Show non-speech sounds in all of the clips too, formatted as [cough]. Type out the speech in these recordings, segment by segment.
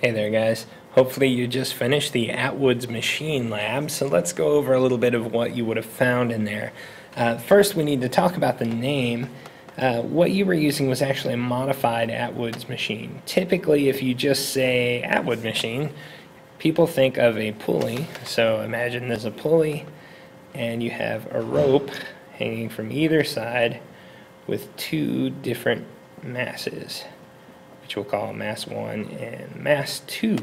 Hey there guys. Hopefully you just finished the Atwood's Machine Lab, so let's go over a little bit of what you would have found in there. Uh, first we need to talk about the name. Uh, what you were using was actually a modified Atwood's machine. Typically if you just say Atwood machine, people think of a pulley. So imagine there's a pulley and you have a rope hanging from either side with two different masses which we'll call mass 1 and mass 2.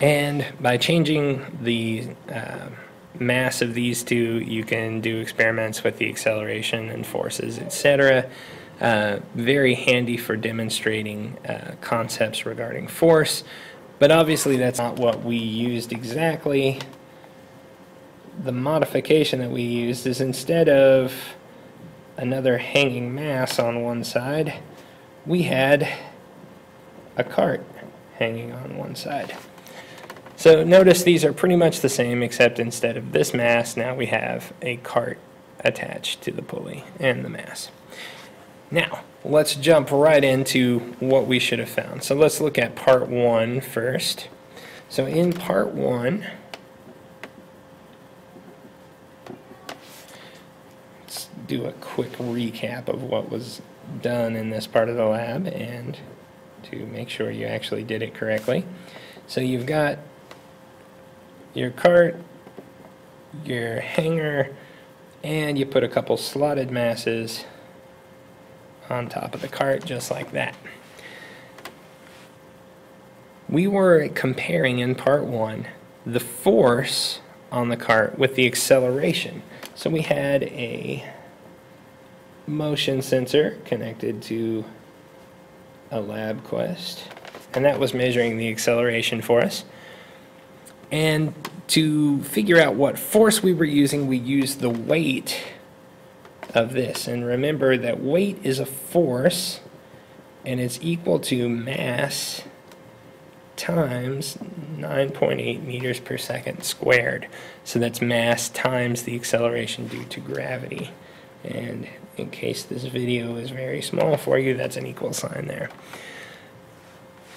And by changing the uh, mass of these two, you can do experiments with the acceleration and forces, etc. Uh, very handy for demonstrating uh, concepts regarding force, but obviously that's not what we used exactly. The modification that we used is instead of another hanging mass on one side, we had a cart hanging on one side. So notice these are pretty much the same except instead of this mass now we have a cart attached to the pulley and the mass. Now let's jump right into what we should have found. So let's look at part one first. So in part one let's do a quick recap of what was done in this part of the lab and to make sure you actually did it correctly. So you've got your cart, your hanger, and you put a couple slotted masses on top of the cart just like that. We were comparing in part one the force on the cart with the acceleration. So we had a motion sensor connected to a LabQuest, and that was measuring the acceleration for us. And to figure out what force we were using, we used the weight of this. And remember that weight is a force, and it's equal to mass times 9.8 meters per second squared. So that's mass times the acceleration due to gravity. And in case this video is very small for you, that's an equal sign there.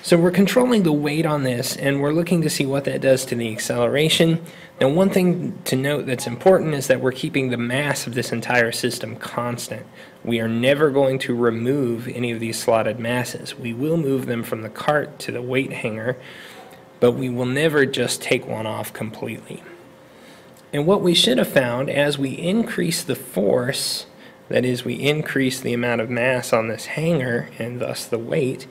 So we're controlling the weight on this and we're looking to see what that does to the acceleration. Now one thing to note that's important is that we're keeping the mass of this entire system constant. We are never going to remove any of these slotted masses. We will move them from the cart to the weight hanger, but we will never just take one off completely. And what we should have found as we increase the force, that is, we increase the amount of mass on this hanger and thus the weight,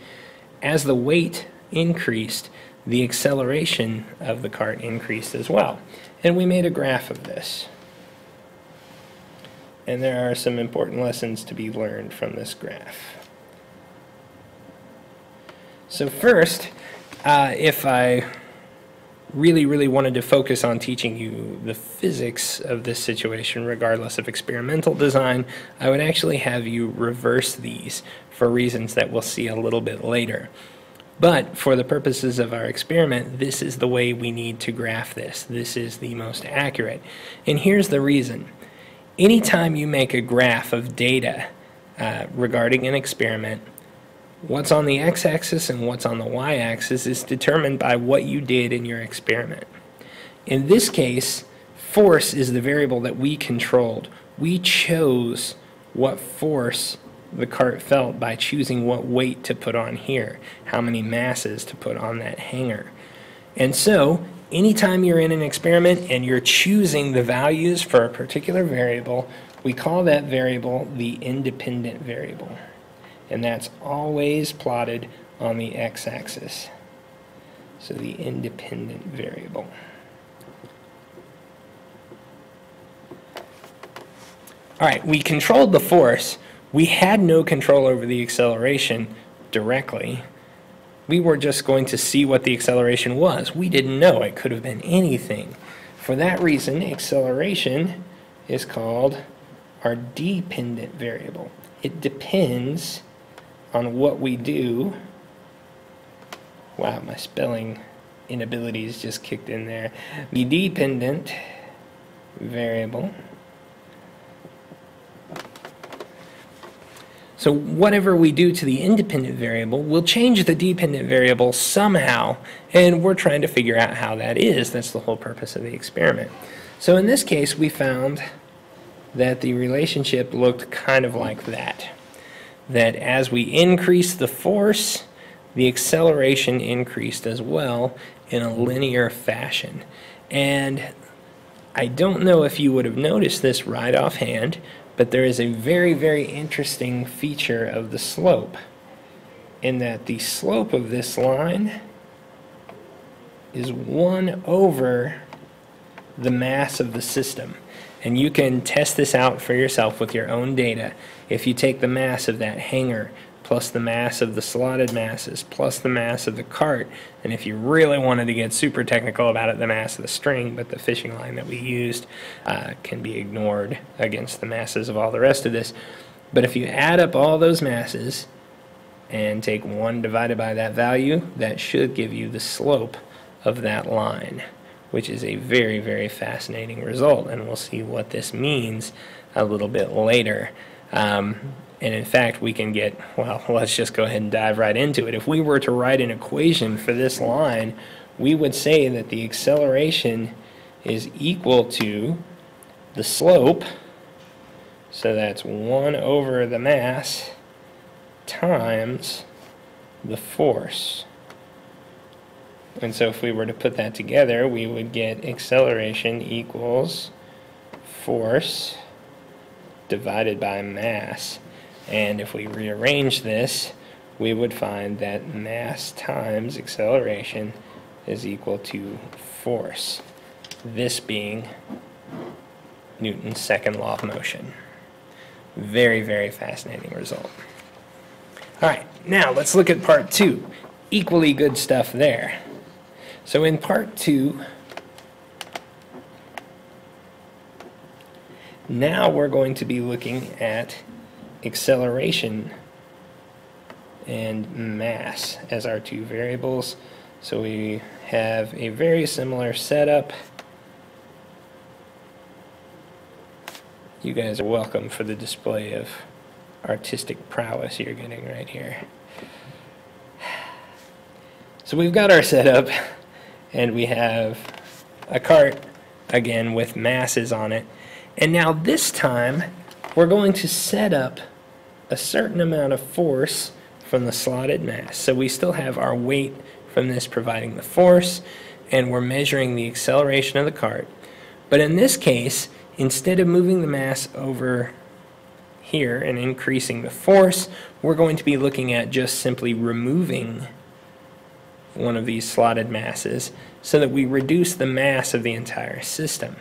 as the weight increased, the acceleration of the cart increased as well. And we made a graph of this. And there are some important lessons to be learned from this graph. So first, uh, if I really, really wanted to focus on teaching you the physics of this situation, regardless of experimental design, I would actually have you reverse these for reasons that we'll see a little bit later. But for the purposes of our experiment, this is the way we need to graph this. This is the most accurate. And here's the reason. Anytime you make a graph of data uh, regarding an experiment, What's on the x-axis and what's on the y-axis is determined by what you did in your experiment. In this case, force is the variable that we controlled. We chose what force the cart felt by choosing what weight to put on here, how many masses to put on that hanger. And so, anytime you're in an experiment and you're choosing the values for a particular variable, we call that variable the independent variable and that's always plotted on the x-axis. So the independent variable. All right, we controlled the force. We had no control over the acceleration directly. We were just going to see what the acceleration was. We didn't know. It could have been anything. For that reason, acceleration is called our dependent variable. It depends on what we do. Wow, my spelling inabilities just kicked in there. The dependent variable. So whatever we do to the independent variable will change the dependent variable somehow, and we're trying to figure out how that is. That's the whole purpose of the experiment. So in this case, we found that the relationship looked kind of like that. That as we increase the force, the acceleration increased as well in a linear fashion. And I don't know if you would have noticed this right offhand, but there is a very, very interesting feature of the slope in that the slope of this line is 1 over the mass of the system. And you can test this out for yourself with your own data. If you take the mass of that hanger plus the mass of the slotted masses, plus the mass of the cart. And if you really wanted to get super technical about it, the mass of the string, but the fishing line that we used uh, can be ignored against the masses of all the rest of this. But if you add up all those masses and take 1 divided by that value, that should give you the slope of that line, which is a very, very fascinating result. And we'll see what this means a little bit later. Um, and in fact, we can get, well, [laughs] let's just go ahead and dive right into it. If we were to write an equation for this line, we would say that the acceleration is equal to the slope, so that's 1 over the mass times the force. And so if we were to put that together, we would get acceleration equals force divided by mass. And if we rearrange this, we would find that mass times acceleration is equal to force. This being Newton's second law of motion. Very, very fascinating result. All right, now let's look at part two. Equally good stuff there. So in part two, now we're going to be looking at acceleration and mass as our two variables. So we have a very similar setup. You guys are welcome for the display of artistic prowess you're getting right here. So we've got our setup and we have a cart again with masses on it. And now this time we're going to set up a certain amount of force from the slotted mass. So we still have our weight from this providing the force, and we're measuring the acceleration of the cart. But in this case, instead of moving the mass over here and increasing the force, we're going to be looking at just simply removing one of these slotted masses so that we reduce the mass of the entire system.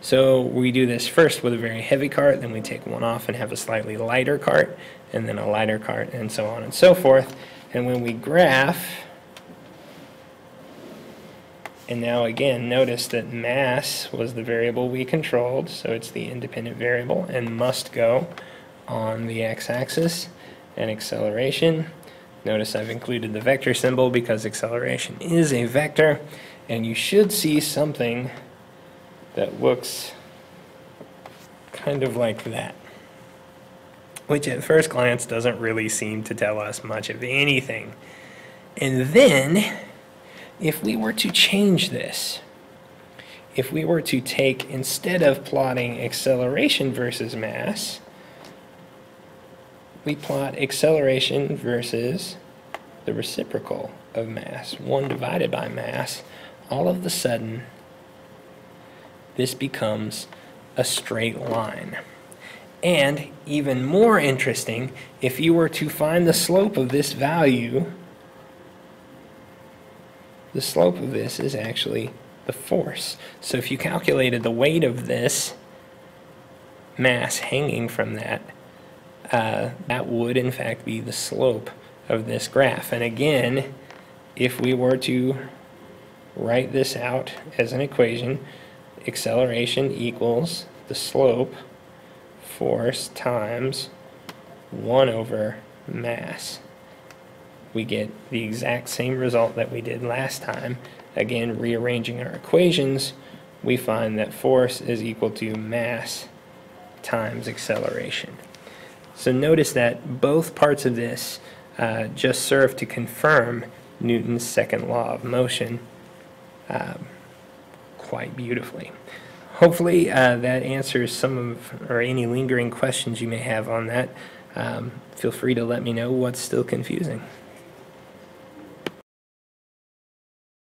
So we do this first with a very heavy cart, then we take one off and have a slightly lighter cart, and then a lighter cart, and so on and so forth. And when we graph, and now again, notice that mass was the variable we controlled, so it's the independent variable, and must go on the x-axis, and acceleration. Notice I've included the vector symbol because acceleration is a vector, and you should see something that looks kind of like that, which at first glance doesn't really seem to tell us much of anything. And then, if we were to change this, if we were to take, instead of plotting acceleration versus mass, we plot acceleration versus the reciprocal of mass, 1 divided by mass, all of a sudden this becomes a straight line. And even more interesting, if you were to find the slope of this value, the slope of this is actually the force. So if you calculated the weight of this mass hanging from that, uh, that would in fact be the slope of this graph. And again, if we were to write this out as an equation, acceleration equals the slope force times 1 over mass. We get the exact same result that we did last time. Again, rearranging our equations, we find that force is equal to mass times acceleration. So notice that both parts of this uh, just serve to confirm Newton's second law of motion um, quite beautifully. Hopefully, uh, that answers some of, or any lingering questions you may have on that. Um, Feel free to let me know what's still confusing.